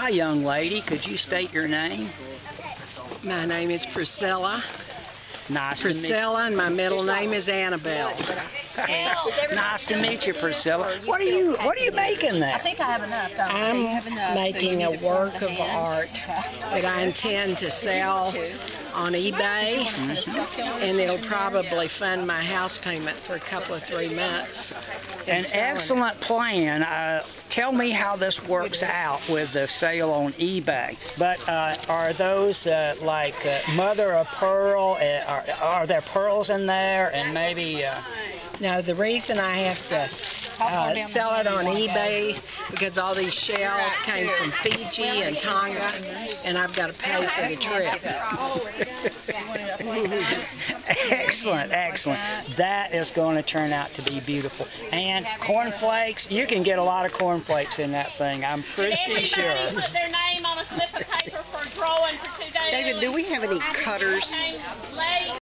Hi, young lady. Could you state your name? My name is Priscilla. Nice Priscilla, and my middle name is Annabelle. to meet. Nice to meet you, Priscilla. What are you What are you making there? I think I have enough. Don't I? I'm have enough, making need a work of art that I intend to sell on eBay, and it'll probably fund my house payment for a couple of three months. An selling it. excellent plan. Uh, tell me how this works out with the sale on eBay. But uh, are those uh, like uh, mother of pearl? Uh, are, are there pearls in there? And maybe uh, Now, the reason I have to uh, sell it on eBay because all these shells came from Fiji and Tonga, and I've got to pay for the trip. excellent, excellent. That is going to turn out to be beautiful. And cornflakes, you can get a lot of cornflakes in that thing. I'm pretty sure. Everybody put their name on a slip of paper for drawing for two days. David, do we have any cutters? Lay